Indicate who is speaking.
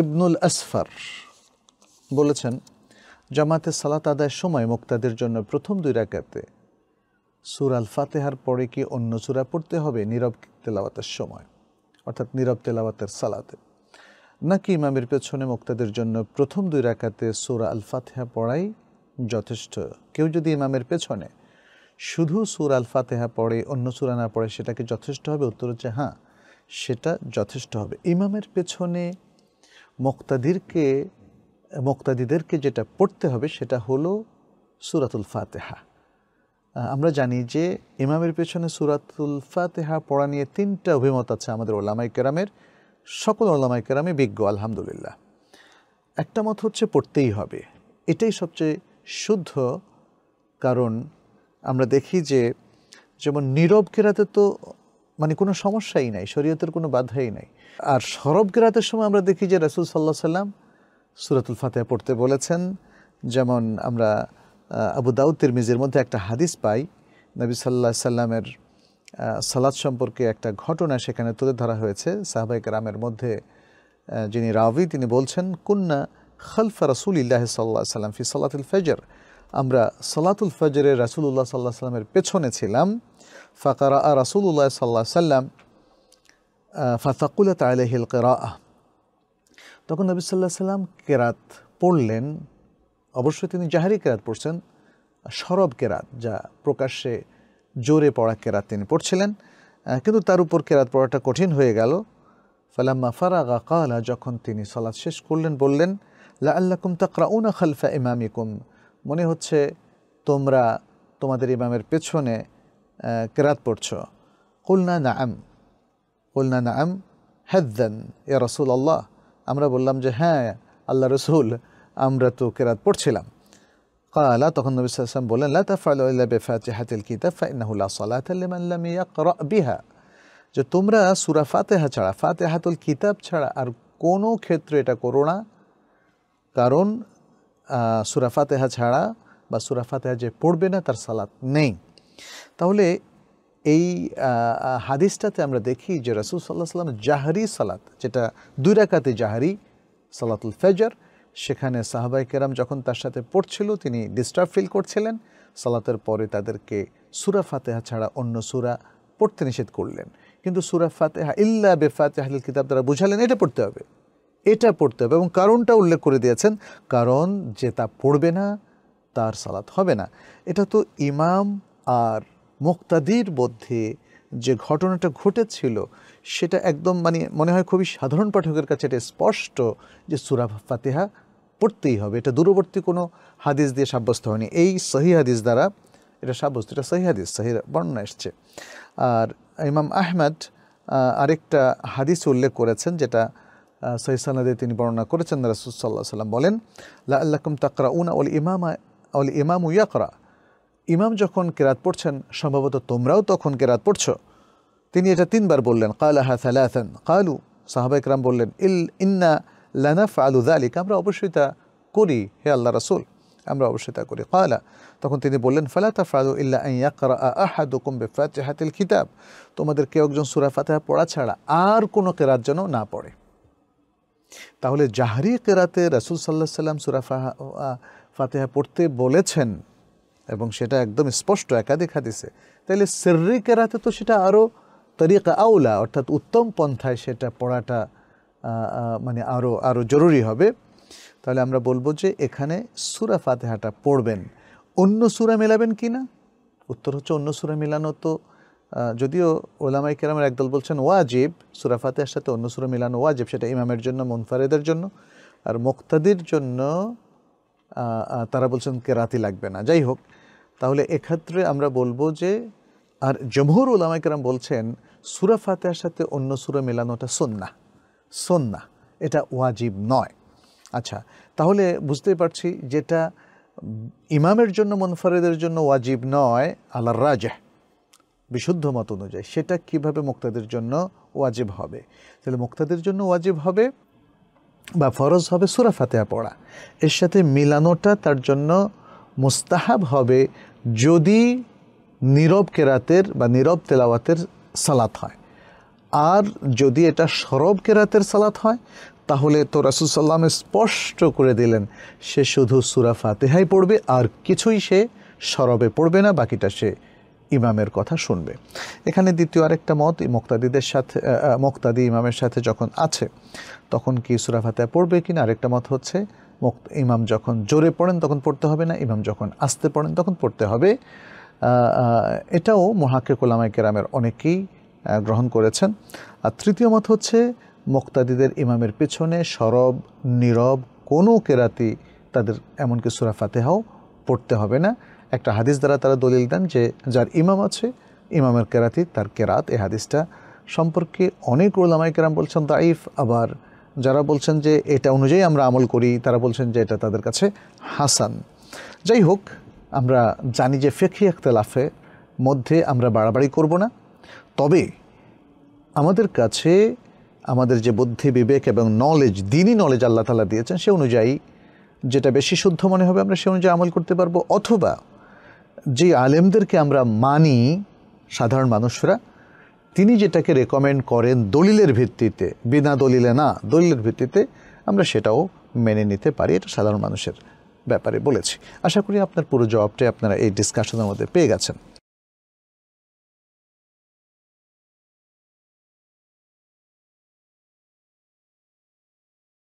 Speaker 1: ইবনুল ask for বলেছেন, জামাতে সালাত আদায়ের সময় মুক্তাদের জন্য প্রথম দুই রাকাতে সুর আল ফাতেহার পরে কি অন্য সুরা পড়তে হবে? নীরব তেলাওয়াতের সময়, অর্থাৎ নীরব তেলাওয়াতের সালাতে। নাকি ইমামের পেছনে মুক্তাদের জন্য প্রথম দুই রাকাতে সুরা আল ফাতেহা পড়াই যথেষ্ট? কেউ যদি ইমামের পেছনে শুধু সুর আল ফাতেহা পড়ে, অন্য সুরা না পড়ে সেটাকে যথেষ্ট হবে? উত্তর হচ্ছে হ্যাঁ সেটা যথেষ্ট হবে। ইমামের পেছনে মুক্তাদিরকে, মুক্তাদিদেরকে যেটা পড়তে হবে সেটা হলো সুরাতুল ফাতেহা। আমরা জানি যে ইমামের পেছনে সুরাতুল ফাতেহা পড়া নিয়ে তিনটা অভিমত আছে আমাদের ওলামাই কেরামের। সকল ওলামাই কেরামে বিজ্ঞ, আলহামদুলিল্লাহ। একটা মত হচ্ছে পড়তেই হবে। এটাই সবচেয়ে শুদ্ধ কারণ আমরা দেখি যে, যেমন নীরব কেরাতে তো মানে কোনো সমস্যাই নাই, শরীয়তের কোনো বাধাই নাই। আর সরব কেরাতের সময় আমরা দেখি যে রাসুল সাল্লাহ সাল্লাম সুরাতুল ফাতেহা পড়তে বলেছেন, যেমন আমরা আবু দাউদ তিরমিজের মধ্যে একটা হাদিস পাই, নবী সাল্লাহ সাল্লামের সালাদ সম্পর্কে একটা ঘটনা সেখানে তুলে ধরা হয়েছে। সাহবাই রামের মধ্যে যিনি রাবি তিনি বলছেন, কুন্না খলফা রসুল ইল্লাহ সাল্লাহ সাল্লাম ফি সালাতুল ফজর। আমরা সালাতুল ফজরে রাসুলুল্লাহ সাল্লাহ সাল্লামের পেছনে ছিলাম। ফাকারা রাসুলুল্লাহ সাল্লাহ সাল্লাম ফাতাকুলত আলহিল কেরা তখন নবী সাল্লাহ সাল্লাম কেরাত পড়লেন। অবশ্যই তিনি জাহারি কেরাত পড়ছেন, সরব কেরাত, যা প্রকাশ্যে জোরে পড়া কেরাত তিনি পড়ছিলেন। কিন্তু তার উপর কেরাত পড়াটা কঠিন হয়ে গেল। ফালাম্মা ফারাগা কালা যখন তিনি সালাদ শেষ করলেন, বললেন লা আল্লাহ আল্লাকুম তাকরাউনা খালফা ইমামিকুম। মনে হচ্ছে তোমরা তোমাদের ইমামের পেছনে কেরাত পড়ছ। কুলনা না আম কুলনা না আম হ্যাদ্দান এ রসুল আল্লাহ আমরা বললাম যে হ্যাঁ আল্লাহ রসুল, আমরা তো কেরাত পড়ছিলাম। কালা, তখন নবী সাল্লাম বললেন লাফাতিহাতিল কিতাব ফাইনাহুল্লা সালাতাম বিহা। যে তোমরা সুরা ফাতেহা ছাড়া, ফাতেহাতুল কিতাব ছাড়া আর কোনো ক্ষেত্রে এটা করো না। কারণ আহ, সূরা ছাড়া বা সূরা ফাতিহা যে পড়বে না তার সালাত নেই। তাহলে এই হাদিসটাতে আমরা দেখি যে রাসূল সাল্লাহ সাল্লাম জাহারি সালাত যেটা দুই রাকাতে জাহারি সালাতুল ফজর সেখানে সাহাবাই কেরাম যখন তার সাথে পড়ছিল তিনি ডিস্টার্ব ফিল করছিলেন। সালাতের পরে তাদেরকে সুরা ফাতেহা ছাড়া অন্য সুরা পড়তে নিষেধ করলেন। কিন্তু সুরা ফাতেহা ইল্লা বে ফাতেহাল কিতাব দ্বারা বুঝালেন এটা পড়তে হবে। এটা পড়তে হবে এবং কারণটা উল্লেখ করে দিয়েছেন, কারণ যে তা পড়বে না, তার সালাত হবে না। এটা তো ইমাম আর মুক্তাদির মধ্যে যে ঘটনাটা ঘটেছিল, সেটা একদম মানে মনে হয় খুবই সাধারণ পাঠকের কাছে এটা স্পষ্ট যে সুরা ফাতেহা পড়তেই হবে। এটা দূরবর্তী কোনো হাদিস দিয়ে সাব্যস্ত হয়নি। এই সহি হাদিস দ্বারা এটা সাব্যস্ত, এটা সহি হাদিস, সহি বর্ণনা এসছে। আর ইমাম আহমেদ আরেকটা হাদিস উল্লেখ করেছেন যেটা সহি সানাদে তিনি বর্ণনা করেছেন রাসুল সাল্লাহ সাল্লাম বলেন লা আল্লাকুম তাকরা উনা ওল ইমামা ওল ইমাম ইয়াকরা। ইমাম যখন কেরাত পড়ছেন, সম্ভবত তোমরাও তখন কেরাত পড়ছো। তিনি এটা তিনবার বললেন, কালাহা সালাথান কালু সাহাবাইকরাম বললেন, ইল, ইন্না লানাফ আলু দালিক আমরা অবশ্যই তা করি, হে আল্লাহ রাসুল, আমরা অবশ্যই তা করি। কালা, তখন তিনি বললেন, ফালা তাফালু ইল্লা ইয়াকরা আহাদুকুম বিফাতিহাতিল কিতাব। তোমাদের কেউ একজন সূরা ফাতিহা পড়া ছাড়া আর কোনো কেরাত যেন না পড়ে। তাহলে জাহরি কেরাতে রাসূল সাল্লাহ সাল্লাম সূরা ফাতিহা পড়তে বলেছেন এবং সেটা একদম স্পষ্ট একাধিক হাদিসে। তাহলে সিররি কেরাতে তো সেটা আরও তরিকা আউলা, অর্থাৎ উত্তম পন্থায় সেটা পড়াটা মানে আরও আরও জরুরি হবে। তাহলে আমরা বলব যে এখানে সুরা ফাতেহাটা পড়বেন। অন্য সুরা মেলাবেন কি না উত্তর হচ্ছে অন্য সুরা মেলানো তো যদিও ওলামাই কেরামের একদল বলছেন ওয়াজিব, সুরা ফাতেহার সাথে অন্য সুরা মেলানো ওয়াজিব, সেটা ইমামের জন্য, মুনফারেদের জন্য। আর মুক্তাদির জন্য তারা বলছেন কেরাতি লাগবে না। যাই হোক, তাহলে এক্ষেত্রে আমরা বলব যে, আর জমহুর ওলামাই কেরাম বলছেন, সুরা ফাতেহার সাথে অন্য সুরা মেলানোটা সন্না সন্না এটা ওয়াজিব নয়। আচ্ছা তাহলে বুঝতেই পারছি যেটা ইমামের জন্য, মনফারেদের জন্য ওয়াজিব নয় আল্লাহ রাজা বিশুদ্ধ মত অনুযায়ী, সেটা কীভাবে মুক্তাদের জন্য ওয়াজিব হবে? তাহলে মুক্তাদের জন্য ওয়াজিব হবে বা ফরজ হবে সুরা ফাতেহা পড়া। এর সাথে মিলানোটা তার জন্য মুস্তাহাব হবে যদি নীরব কেরাতের বা নীরব তেলাওয়াতের সালাত হয়। আর যদি এটা সরব কেরাতের সালাত হয়, তাহলে তো রাসুল স্পষ্ট করে দিলেন, সে শুধু সুরা ফাতেহাই পড়বে, আর কিছুই সে সরবে পড়বে না, বাকিটা সে ইমামের কথা শুনবে। এখানে দ্বিতীয় আরেকটা মত মুক্তাদিদের সাথে আহ, ইমামের সাথে যখন আছে তখন কি সুরা ফাতেহা পড়বে কিনা? আরেকটা মত হচ্ছে ইমাম যখন জোরে পড়েন তখন পড়তে হবে না ইমাম যখন আস্তে পড়েন তখন পড়তে হবে। এটাও মহাকে কোলামাই কেরামের অনেকেই গ্রহণ করেছেন। আর তৃতীয় মত হচ্ছে মুক্তাদিদের ইমামের পেছনে সরব নীরব কোনো কেরাতি তাদের এমনকি সুরা ফাতেহাও পড়তে হবে না। একটা হাদিস দ্বারা তারা দলিল দেন যে যার ইমাম আছে, ইমামের কেরাতি, তার কেরাত এ হাদিসটা সম্পর্কে অনেক ওলামাই কেরাম বলছেন দাইফ আবার যারা বলছেন যে এটা অনুযায়ী আমরা আমল করি, তারা বলছেন যে এটা তাদের কাছে হাসান। যাই হোক, আমরা জানি যে ফেকি ইখতলাফের মধ্যে আমরা বাড়াবাড়ি করব না। তবে আমাদের কাছে আমাদের যে বুদ্ধি, বিবেক এবং নলেজ দিনই নলেজ আল্লাহ তালা দিয়েছেন, সে অনুযায়ী যেটা বেশি শুদ্ধ মনে হবে আমরা সে অনুযায়ী আমল করতে পারব, অথবা যে আলেমদেরকে আমরা মানি, সাধারণ মানুষরা, তিনি যেটাকে রেকমেন্ড করেন দলিলের ভিত্তিতে, বিনা দলিলে না, দলিলের ভিত্তিতে, আমরা সেটাও মেনে নিতে পারি, এটা সাধারণ মানুষের ব্যাপারে বলেছি। আশা করি আপনার পুরো জবাবটাই আপনারা এই ডিসকাশনের মধ্যে পেয়ে গেছেন।